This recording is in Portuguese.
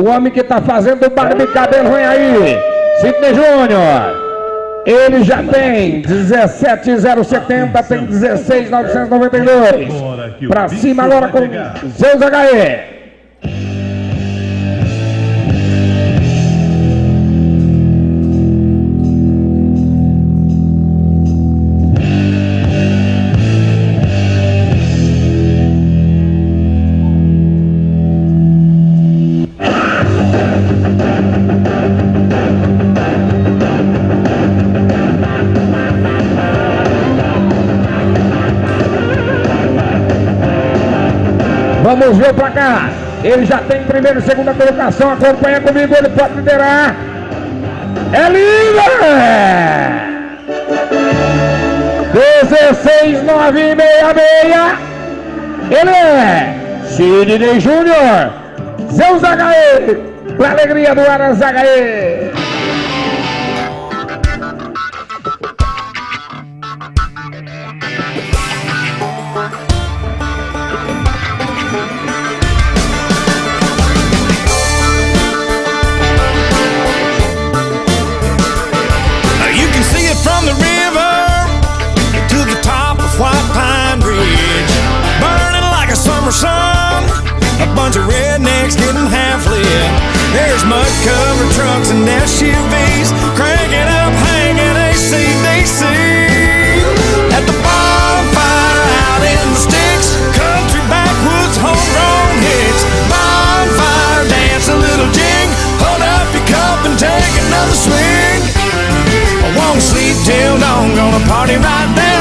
O homem que tá fazendo barba e cabelo vem aí. Sidney Júnior. Ele já tem 17,070, tem 16,992. Pra cima agora com Zeus HE. Vamos ver pra cá. Ele já tem primeira e segunda colocação. Acompanha comigo, ele pode liderar. É líder! 16966. Ele é Sidney Júnior. Zeus HE. Pra alegria do Aras mud covered trucks and SUVs, cranking up, hanging ACDC. At the bonfire out in the sticks, country backwoods homegrown hits. Bonfire dance a little jig, hold up your cup and take another swing. I won't sleep till dawn, gonna party right there.